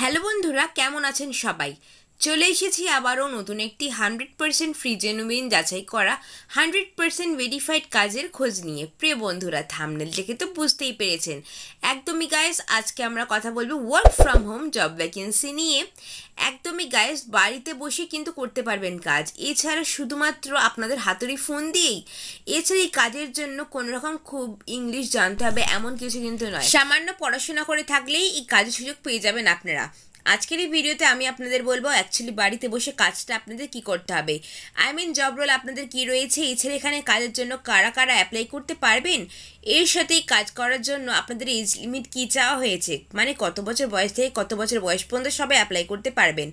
Hello বন্ধুরা কেমন আছেন সবাই? চলে এসেছি আবারও নতুন একটি হান্ড্রেড পার্সেন্ট ফ্রি জেনুইন যাচাই করা, হান্ড্রেড পার্সেন্ট ভেরিফাইড কাজের খোঁজ নিয়ে। প্রিয় বন্ধুরা থামনেল দেখে তো বুঝতেই পেরেছেন। একদমই গায়েস আজকে আমরা কথা বলব work from home job vacancy নিয়ে। একদমই গায়েস বাড়িতে বসে কিন্তু করতে পারবেন কাজ। এছাড়া শুধুমাত্র আপনাদের হাতুড়ি ফোন দিয়েই। এছাড়া এই কাজের জন্য কোনো রকম খুব ইংলিশ জানতে হবে, এমন কিছু কিন্তু নয়। সামান্য পড়াশোনা করে থাকলেই এই কাজের সুযোগ পেয়ে যাবেন আপনারা। আজকের এই ভিডিওতে আমি আপনাদের বলব অ্যাকচুয়ালি বাড়িতে বসে কাজটা আপনাদের কি করতে হবে? আই মিন জব রোল আপনাদের কি রয়েছে? এছাড়া এখানে কাজের জন্য কারা কারা অ্যাপ্লাই করতে পারবেন? এর সাথেই কাজ করার জন্য আপনাদের এজ লিমিট কী চাওয়া হয়েছে? মানে কত বছর বয়স থেকে কত বছর বয়স পর্যন্ত সবাই অ্যাপ্লাই করতে পারবেন?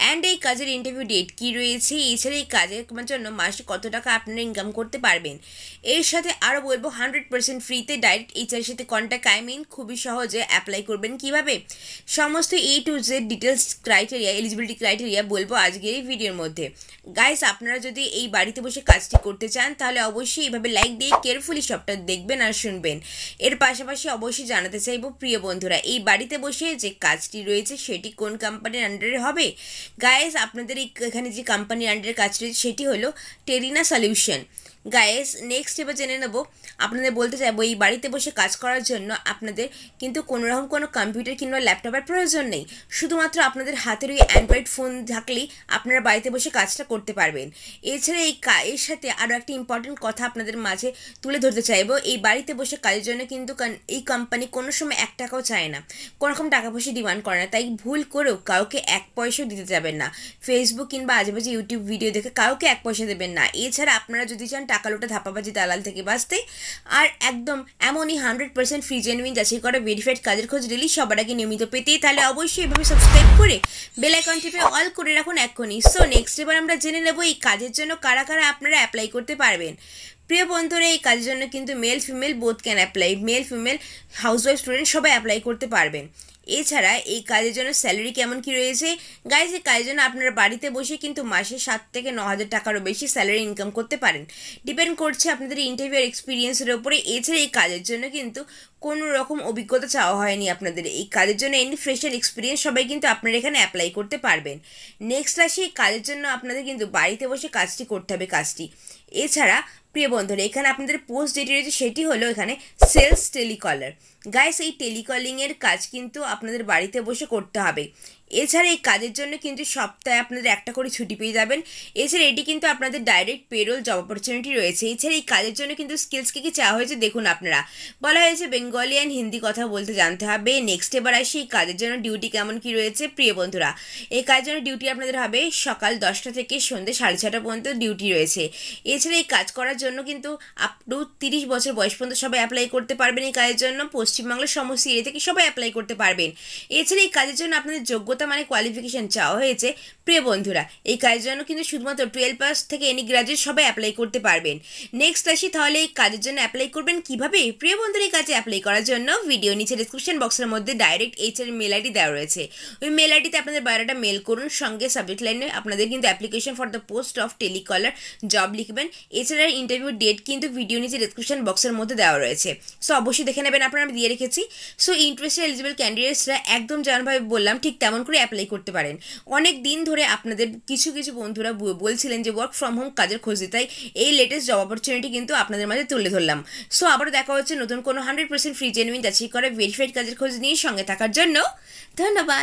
অ্যান্ড এই কাজের ইন্টারভিউ ডেট কী রয়েছে? এছাড়া এই কাজের জন্য মাসে কত টাকা আপনারা ইনকাম করতে পারবেন? এর সাথে আরও বলব হান্ড্রেড পার্সেন্ট ফ্রিতে ডাইরেক্ট এইচআর সাথে কন্ট্যাক্ট আই মিন খুবই সহজে অ্যাপ্লাই করবেন কীভাবে? সমস্ত A to Z details criteria eligibility criteria বলব আজকের এই ভিডিওর মধ্যে। গাইস আপনারা যদি এই বাড়িতে বসে কাজটি করতে চান, তাহলে অবশ্যই এইভাবে লাইক দিয়ে কেয়ারফুলি সবটা দেখবেন আর শুনবেন। এর পাশাপাশি অবশ্যই জানাতে চাইব, প্রিয় বন্ধুরা, এই বাড়িতে বসে যে কাজটি রয়েছে, সেটি কোন কোম্পানির আন্ডারে হবে? গায়েস আপনাদের এই এখানে যে কোম্পানির আন্ডারে কাজ রয়েছে, সেটি হলো টেরিনা সলিউশন গায়েস নেক্সট এবার জেনে নেব, আপনাদের বলতে চাইব, এই বাড়িতে বসে কাজ করার জন্য আপনাদের কিন্তু কোনো রকম কোনো কম্পিউটার কিংবা ল্যাপটপের প্রয়োজন নেই। শুধুমাত্র আপনাদের হাতের ওই অ্যান্ড্রয়েড ফোন থাকলেই আপনারা বাড়িতে বসে কাজটা করতে পারবেন। এছাড়া এই এর সাথে আরও একটা ইম্পর্টেন্ট কথা আপনাদের মাঝে তুলে ধরতে চাইব, এই বাড়িতে বসে কাজের জন্য কিন্তু এই কোম্পানি কোনো সময় এক টাকাও চায় না। কোনো রকম টাকা পয়সা ডিমান্ড করে না, তাই ভুল করেও কাউকে এক পয়সাও দিতে যাবেন না। ফেসবুক কিংবা আজেবাজে ইউটিউব ভিডিও দেখে কাউকে এক পয়সা দেবেন না। এছাড়া আপনারা যদি চান টাকা লোটা ধাপাবাজি দালাল থেকে বাঁচতে। আর একদম এমনই হান্ড্রেড পার্সেন্ট ফ্রি জেনুইন যাচাই করা ভেরিফাইড কাজের খোঁজ রিলিজ সবার আগে নিয়মিত পেতেই। তাহলে অবশ্যই এভাবে সাবস্ক্রাইব করে বেল আইকন টিপে অল করে রাখুন এক্ষুনি। সো নেক্সট এবার আমরা জেনে নেব এই কাজের জন্য কারা কারা আপনারা অ্যাপ্লাই করতে পারবেন। প্রিয় বন্ধুরা, এই কাজের জন্য কিন্তু male female both can apply male female housewife student সবাই অ্যাপ্লাই করতে পারবেন। এছাড়া এই কাজের জন্য স্যালারি কেমন কি রয়েছে? গাইজ এই কাজের জন্য আপনারা বাড়িতে বসে কিন্তু মাসে সাত থেকে ন হাজার টাকারও বেশি স্যালারি ইনকাম করতে পারেন। ডিপেন্ড করছে আপনাদের ইন্টারভিউ এক্সপিরিয়েন্সের ওপরে এছাড়া এই কাজের জন্য কিন্তু কোনো রকম অভিজ্ঞতা চাওয়া হয়নি আপনাদের। এই কাজের জন্য এনি ফ্রেশার এক্সপিরিয়েন্স সবাই কিন্তু আপনারা এখানে অ্যাপ্লাই করতে পারবেন। নেক্সট আসি এই কাজের জন্য আপনাদের কিন্তু বাড়িতে বসে কাজটি করতে হবে কাজটি। এছাড়া, প্রিয় বন্ধুরা, এখানে আপনাদের পোস্ট যেটি রয়েছে, সেটি হলো এখানে সেলস টেলিকলার গাইস এই টেলিকলিংয়ের কাজ কিন্তু আপনাদের বাড়িতে বসে করতে হবে। এছাড়া এই কাজের জন্য কিন্তু সপ্তাহে আপনাদের একটা করে ছুটি পেয়ে যাবেন। এছাড়া এটি কিন্তু আপনাদের ডাইরেক্ট পেরোল জব অপরচুনিটি রয়েছে। এছাড়া এই কাজের জন্য কিন্তু স্কিলসকে কি চাওয়া হয়েছে দেখুন আপনারা। বলা হয়েছে বেঙ্গলি অ্যান্ড হিন্দি কথা বলতে জানতে হবে। নেক্সট এবার আসি এই কাজের জন্য ডিউটি কেমন কি রয়েছে প্রিয় বন্ধুরা। এই কাজের জন্য ডিউটি আপনাদের হবে সকাল দশটা থেকে সন্ধ্যে সাড়ে ছটা পর্যন্ত ডিউটি রয়েছে। এছাড়া এই কাজ করার জন্য কিন্তু আপ টু তিরিশ বছর বয়স পর্যন্ত সবাই অ্যাপ্লাই করতে পারবেন এই কাজের জন্য। পশ্চিমবাংলার সমস্ত এরিয়া থেকে সবাই অ্যাপ্লাই করতে পারবেন। এছাড়া এই কাজের জন্য আপনাদের যোগ্যতা যোগ্যতা মানে কোয়ালিফিকেশান চাওয়া হয়েছে প্রিয় বন্ধুরা। এই কাজের জন্য কিন্তু শুধুমাত্র টুয়েলভ পাস থেকে এনি গ্রাজুয়েট সবাই অ্যাপ্লাই করতে পারবেন। নেক্সট আসি তাহলে এই কাজের জন্য অ্যাপ্লাই করবেন কীভাবে? প্রিয় বন্ধুরা, এই কাজে অ্যাপ্লাই করার জন্য ভিডিও নিচে ডিসক্রিপশন বক্সের মধ্যে direct HR mail ID দেওয়া রয়েছে। ওই মেল আইডিতে আপনাদের বায়োডাটা মেল করুন, সঙ্গে সাবজেক্ট লাইনে আপনাদের কিন্তু application for the post of telecaller job লিখবেন। এছাড়া ইন্টারভিউ ডেট কিন্তু ভিডিও নিচে ডিসক্রিপশন বক্সের মধ্যে দেওয়া রয়েছে। সো অবশ্যই দেখে নেবেন, আপনারা আমি দিয়ে রেখেছি। সো ইন্টারেস্টেড এলিজিবল ক্যান্ডিডেটসরা একদম যেমনভাবে বললাম, ঠিক তেমন করে অ্যাপ্লাই করতে পারেন। অনেক দিন ধরে আপনাদের কিছু কিছু বন্ধুরা বলছিলেন যে ওয়ার্ক ফ্রম হোম কাজের খোঁজ তাই এই লেটেস্ট জব অপরচুনিটি কিন্তু আপনাদের মাঝে তুলে ধরলাম। সো আবার দেখা হচ্ছে নতুন কোনো হান্ড্রেড পার্সেন্ট ফ্রি জেনুইন যাচাই করে ভেরিফাইড কাজের খোঁজ নিয়ে সঙ্গে থাকার জন্য। ধন্যবাদ।